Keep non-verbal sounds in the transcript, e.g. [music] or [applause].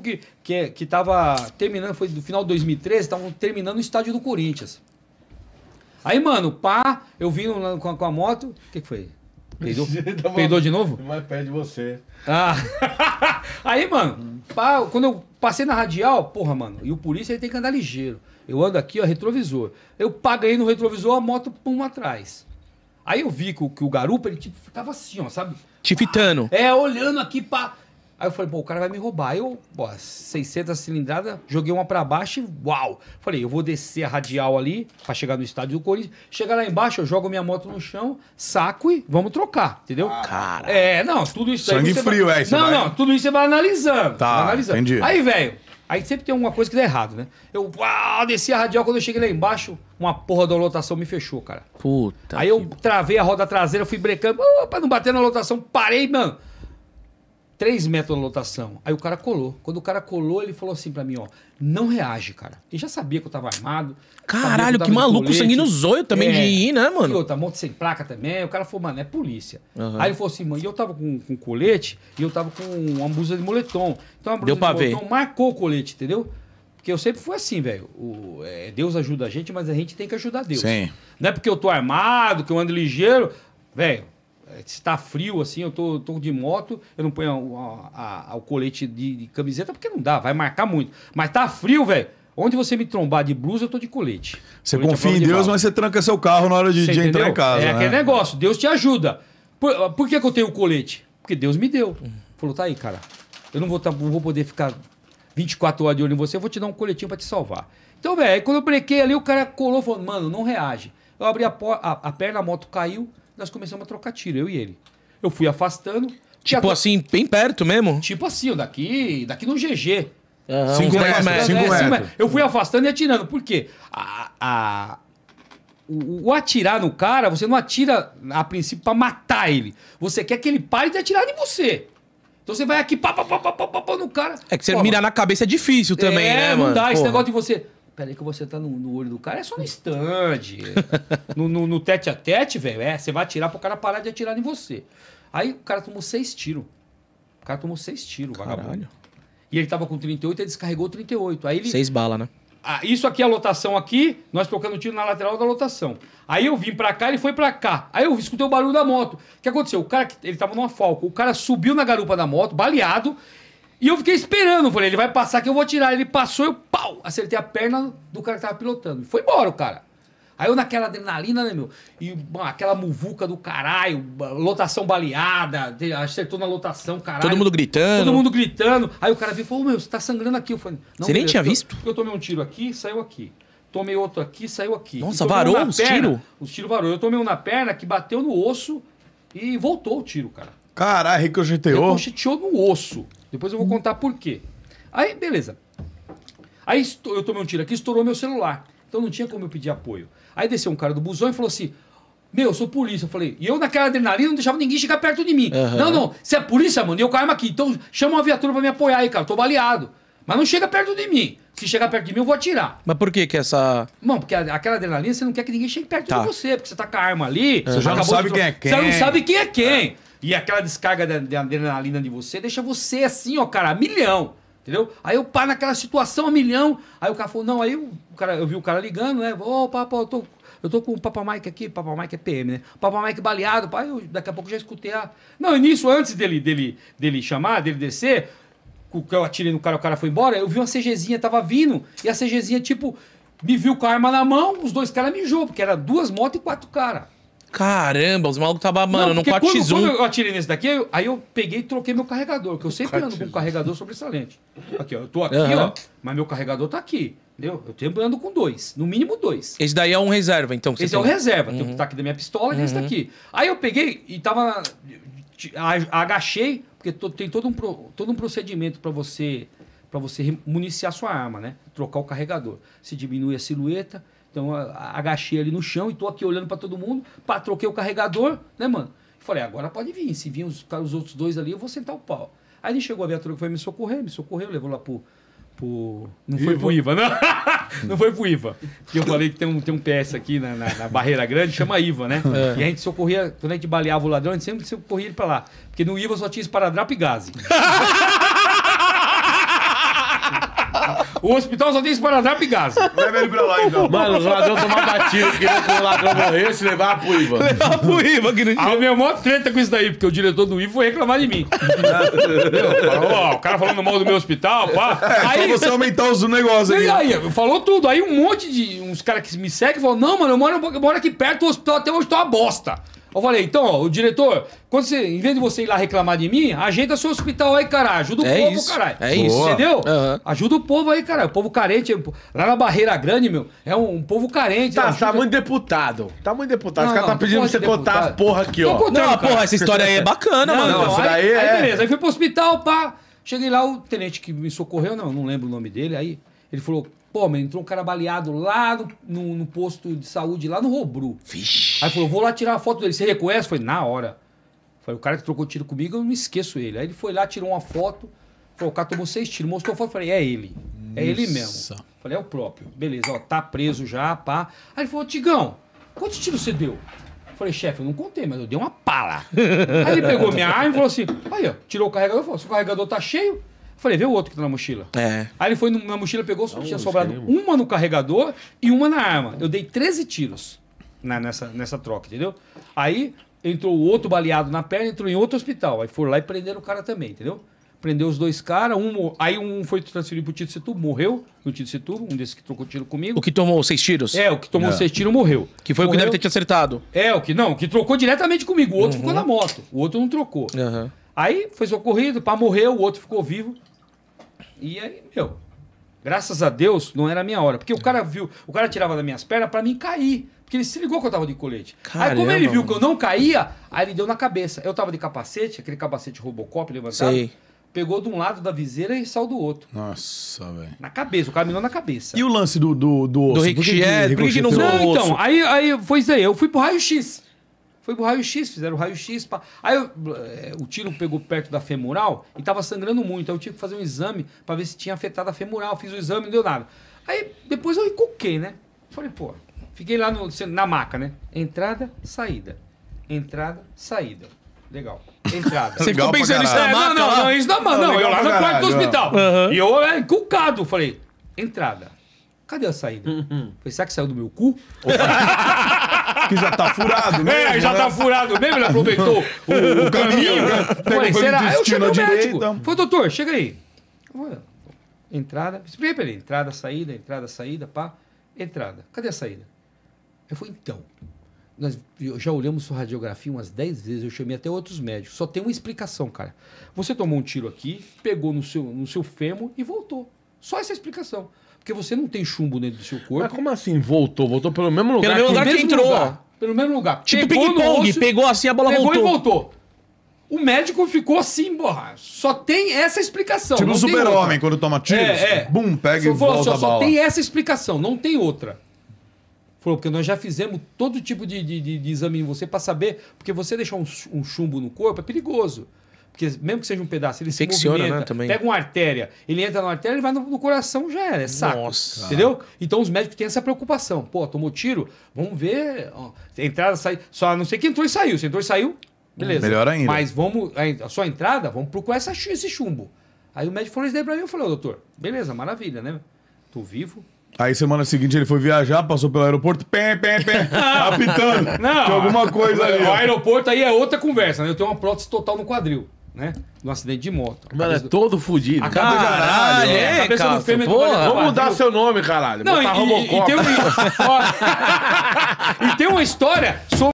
que, que, que tava terminando, foi do final de 2013, estavam terminando o estádio do Corinthians. Aí, mano, pá, eu vim com a, com a moto. O que, que foi? Peidou, [laughs] Tava- peidou de novo? Mais perto de você. Ah. [laughs] Aí, mano, pá, quando eu passei na radial, porra, mano, e o polícia ele tem que andar ligeiro. Eu ando aqui, ó, retrovisor. Eu paguei no retrovisor, a moto pum atrás. Aí eu vi que o, que o garupa, ele tipo, ficava assim, ó, sabe? Te fitando. É, olhando aqui pra. Aí eu falei, pô, o cara vai me roubar. Aí eu, pô, 600 cilindradas, joguei uma pra baixo e uau. Falei, eu vou descer a radial ali pra chegar no estádio do Corinthians. Chegar lá embaixo, eu jogo minha moto no chão, saco e vamos trocar, entendeu? Cara. É, não, tudo isso Sangue você frio, vai... é, você Não, vai- não, tudo isso você vai analisando. Tá, vai analisando. entendi. Aí, velho, aí sempre tem alguma coisa que dá errado, né? Eu uau, desci a radial, quando eu cheguei lá embaixo, uma porra da lotação me fechou, cara. Puta. Aí eu que- travei a roda traseira, fui brecando, uh, pra não bater na lotação, parei, mano. 3 metros na lotação. Aí o cara colou. Quando o cara colou, ele falou assim pra mim, ó, não reage, cara. Ele já sabia que eu tava armado. Caralho, tava que de maluco, sangue no zóio também de ir, né, E mano? outra, moto sem placa também. O cara falou, mano, é polícia. Aham. Aí ele falou assim, mano, e eu tava com, com colete e eu tava com uma blusa de moletom. Então a blusa Deu pra de ver. moletom marcou o colete, entendeu? Porque eu sempre fui assim, velho. É, Deus ajuda a gente, mas a gente tem que ajudar Deus. Sim. Não é porque eu tô armado, que eu ando ligeiro. Velho, é, se tá frio assim, eu tô, tô de moto, eu não ponho a- a- a- o colete de, de camiseta porque não dá, vai marcar muito. Mas tá frio, velho. Onde você me trombar de blusa, eu tô de colete. Você Colete à confia em de Deus, bala. mas você tranca seu carro na hora de, de entrar em casa. É né? aquele negócio, Deus te ajuda. Por, por que, que eu tenho o colete? Porque Deus me deu. Falou, tá aí, cara. Eu não vou, tá- vou poder ficar 24 horas de olho em você, eu vou te dar um coletinho pra te salvar. Então, velho, aí quando eu brequei ali, o cara colou e falou, mano, não reage. Eu abri a, a, a perna, a moto caiu, nós começamos a trocar tiro, eu e ele. Eu fui afastando. Tipo a- assim, bem perto mesmo? Tipo assim, daqui, daqui no GG. Aham, Cinco uns 10 metros, metros. cinco metros. Eu fui afastando e atirando. Por quê? A, a- o, o atirar no cara, você não atira a princípio pra matar ele. Você quer que ele pare de atirar em você. Então você vai aqui, pá, pá, pá, pá, pá, pá, pá, no cara. É que você Porra, mirar na cabeça é difícil também, é, né, não mano? dá esse Porra. negócio de você. Peraí que você tá no, no olho do cara, é só no stand. [laughs] no, no, no tete a tete, velho, é. Você vai atirar pro cara parar de atirar em você. Aí o cara tomou seis tiros. O cara tomou seis tiros, vagabundo. Caralho. E ele tava com 38, ele descarregou 38. Aí ele. Seis balas, né? Ah, isso aqui é a lotação aqui, nós trocando tiro na lateral da lotação. Aí eu vim pra cá, ele foi pra cá. Aí eu escutei o barulho da moto. O que aconteceu? O cara, ele tava numa falca. O cara subiu na garupa da moto, baleado. E eu fiquei esperando. Falei, ele vai passar que eu vou tirar. Ele passou, eu pau, acertei a perna do cara que tava pilotando. Foi embora o cara. Aí eu naquela adrenalina, né, meu? E mano, aquela muvuca do caralho, lotação baleada, acertou na lotação, caralho. Todo mundo gritando. Todo mundo gritando. Aí o cara veio e falou, "Ô, meu, você tá sangrando aqui. Eu falei, não, Você nem tinha eu- visto? Eu tomei um tiro aqui, saiu aqui. Tomei outro aqui, saiu aqui. Nossa, varou um os perna, tiro? Os tiros varou. Eu tomei um na perna que bateu no osso e voltou o tiro, cara. Caralho, ricocheteou. Ricocheteou no osso. Depois eu vou contar por quê. Aí, beleza. Aí eu tomei um tiro aqui, estourou meu celular. Então não tinha como eu pedir apoio. Aí desceu um cara do busão e falou assim: Meu, eu sou polícia. Eu falei, e eu naquela adrenalina não deixava ninguém chegar perto de mim. Aham. Não, não, você é polícia, mano, e eu arma aqui. Então chama uma viatura pra me apoiar aí, cara. Eu tô baleado. Mas não chega perto de mim. Se chegar perto de mim, eu vou atirar. Mas por que que essa... Não, porque aquela adrenalina você não quer que ninguém chegue perto Tá. de você, porque você tá com a arma ali. Você já não de sabe tro- quem é quem. Você não sabe quem é quem. E aquela descarga da, da adrenalina de você deixa você assim, ó, cara, a milhão. Entendeu? Aí eu pá naquela situação a milhão. Aí o cara falou, não, aí o cara, eu vi o cara ligando, né? Ô, papo, eu tô. Eu tô com o Papa Mike aqui, Papa Mike é PM, né? Papa Mike baleado, pai, eu, daqui a pouco já escutei a. Não, e nisso, antes dele, dele, dele chamar, dele descer, que eu atirei no cara, o cara foi embora, eu vi uma CGzinha, tava vindo, e a CGzinha, tipo, me viu com a arma na mão, os dois caras mijou, porque era duas motos e quatro caras. Caramba, os malucos tava, mano, porque quando, 4x1. quando eu atirei nesse daqui, eu- aí eu peguei e troquei meu carregador, que eu sempre ando com um carregador sobressalente. Aqui, ó, eu tô aqui, Aham. ó, mas meu carregador tá aqui, entendeu? Eu sempre ando com dois, no mínimo dois. Esse daí é um reserva, então. Esse é o tem. reserva, tem o que tá aqui da minha pistola e esse daqui. Aí eu peguei e tava. Agachei, porque to- tem todo um, todo um procedimento para você para você municiar sua arma, né? Trocar o carregador. Se diminui a silhueta. Então agachei ali no chão e tô aqui olhando para todo mundo. Pá, troquei o carregador, né, mano? Falei, agora pode vir. Se vir os, os outros dois ali, eu vou sentar o pau. Aí ele chegou a viatura que foi me socorrer, me socorreu, levou lá pro. Pro... [laughs] Não foi pro IVA, não. não foi pro IVA. Porque eu falei que tem um, tem um PS aqui na, na- na barreira grande, chama IVA, né? E a gente socorria, quando a gente baleava o ladrão, a gente sempre socorria ele pra lá. Porque no IVA só tinha esparadrapo e gás. [laughs] O hospital só tem esparadrapo e gás. Leva ele pra lá, então. Mano, os ladrões tomar batida, queria que o ladrão morresse e levar pro Ivan. Levar pro Iva que não A minha maior treta com isso daí, porque o diretor do IVA foi reclamar de mim. Entendeu? Falou, ó, o cara falando mal do meu hospital, pá. É, só você aumentar os negócios aí. aí, falou tudo. Aí um monte de uns caras que me seguem falaram: Não, mano, eu moro, eu moro aqui perto do hospital, até hoje tá uma bosta. Eu falei, então, ó, o diretor, quando você, em vez de você ir lá reclamar de mim, ajeita seu hospital aí, caralho. Ajuda o É povo, isso, caralho. é isso. Entendeu? Aham. Ajuda o povo aí, caralho. O povo carente. Lá na Barreira Grande, meu, é um, um povo carente. Tá, ajuda- tá muito deputado. Tá muito deputado. Não, Os caras não, tá pedindo você contar as porra aqui, ó. contando. Não, cara. porra, essa história aí é bacana, Não, mano. não, isso aí, daí aí é- beleza. Aí fui pro hospital, pá. Cheguei lá, o tenente que me socorreu, não, não lembro o nome dele. Aí ele falou: pô, mas entrou um cara baleado lá no, no- no posto de saúde, lá no Robru. Vixe. Aí falou: vou lá tirar a foto dele. Você reconhece? Foi na hora. Falei: o cara que trocou tiro comigo, eu não esqueço ele. Aí ele foi lá, tirou uma foto. Falou: o cara tomou seis tiros, mostrou a foto. Falei: é ele. É ele mesmo. Falei: é o próprio. Beleza, ó, tá preso já, pá. Aí ele falou: Tigão, quantos tiros você deu? Falei, chefe, eu não contei, mas eu dei uma pala. [laughs] Aí ele pegou minha arma e falou assim: aí, ó, tirou o carregador, falou: seu carregador tá cheio. Falei, vê o outro que tá na mochila. É. Aí ele foi na mochila, pegou, só tinha sobrado uma no carregador e uma na arma. Eu dei 13 tiros na- nessa, nessa troca, entendeu? Aí entrou o outro baleado na perna, entrou em outro hospital. Aí foram lá e prenderam o cara também, entendeu? Prendeu os dois caras, um, aí um foi transferido pro Tito Setúbal, morreu no Tito Setúbal, um desses que trocou tiro comigo. O que tomou seis tiros? É, o que tomou seis tiros morreu. Que foi o que Morreu. deve ter te acertado. É, o que não, o que trocou diretamente comigo. O outro ficou na moto, o outro não trocou. Aham. Aí foi socorrido, pá, morreu, o outro ficou vivo. E aí, meu, graças a Deus, não era a minha hora. Porque o cara viu, o cara tirava das minhas pernas pra mim cair. Porque ele se ligou que eu tava de colete. aí como Caramba, ele viu mano. que eu não caía, aí ele deu na cabeça. Eu tava de capacete, aquele capacete Robocop levantado. Sei. Pegou de um lado da viseira e saiu do outro. Nossa, velho. Na cabeça, o cara mirou na cabeça. E o lance do, do, do osso? Do é, por que que não? Não, osso. então, aí, aí foi isso aí. Eu fui pro raio-x. Fui pro raio-x, fizeram o raio-x. pá. Aí eu, eh, o tiro pegou perto da femoral e tava sangrando muito. Aí eu tive que fazer um exame pra ver se tinha afetado a femoral. Fiz o exame, não deu nada. Aí depois eu encoquei, né? Falei, pô, fiquei lá no, na maca, né? Entrada, saída. Entrada, saída. Legal. Entrada. [laughs] Você ficou pra pensando nisso na É, maca não, não, lá? não, isso não, mano. Não, Não, eu lá pra no quarto do hospital. Aham. E eu é, encucado. Falei, entrada. Cadê a saída? Falei, será que saiu do meu cu? [laughs] Que já tá furado, né? É, já tá furado mesmo, ele aproveitou [laughs] o, o caminho. né? Pelo será? Eu cheguei no médico. direita. Falei, doutor, chega aí. Entrada, expliquei pra ele, entrada, saída, entrada, saída, pá. Entrada. Cadê a saída? Eu falei, então, nós já olhamos sua radiografia umas 10 vezes, eu chamei até outros médicos. Só tem uma explicação, cara. Você tomou um tiro aqui, pegou no seu, no seu fêmur e voltou. Só essa explicação. Porque você não tem chumbo dentro do seu corpo. Mas como assim voltou? Voltou pelo mesmo lugar? Pelo mesmo que- lugar que mesmo entrou. lugar, pelo mesmo lugar. Tipo Pegou ping-pong, pegou assim, a bola pegou voltou. e voltou. O médico ficou assim, borra. Só tem essa explicação. Tipo o super-homem, quando toma tiros. É, é. Bum, pega Só e volta só, a só bala. tem essa explicação, não tem outra. Falou, porque nós já fizemos todo tipo de, de, de- de exame em você pra saber, porque você deixar um, um chumbo no corpo é perigoso. Porque mesmo que seja um pedaço, ele Infecciona, se movimenta, né, também. pega uma artéria, ele entra na artéria, ele vai no, no coração, já era, é saco. Nossa. Entendeu? Então os médicos têm essa preocupação. Pô, tomou tiro, vamos ver. Ó, entrada, saída. Só a não sei que entrou e saiu. Se entrou e saiu, beleza. Melhor ainda. Mas vamos. A, sua entrada, vamos procurar essa, esse chumbo. Aí o médico falou isso daí pra mim. Eu falei, ô, doutor, beleza, maravilha, né? Tô vivo. Aí semana seguinte ele foi viajar, passou pelo aeroporto, pé, pé, pé, [laughs] apitando. Não. Tinha alguma coisa ali. O aeroporto aí é outra conversa, né? Eu tenho uma prótese total no quadril, né? No acidente de moto. A Mano, é do- todo fudido. a cabeça- Caralho, é, é, a cabeça do porra. Vamos mudar seu nome, caralho. Não, e, e- tem um- e tem uma história sobre